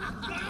Ha ha ha!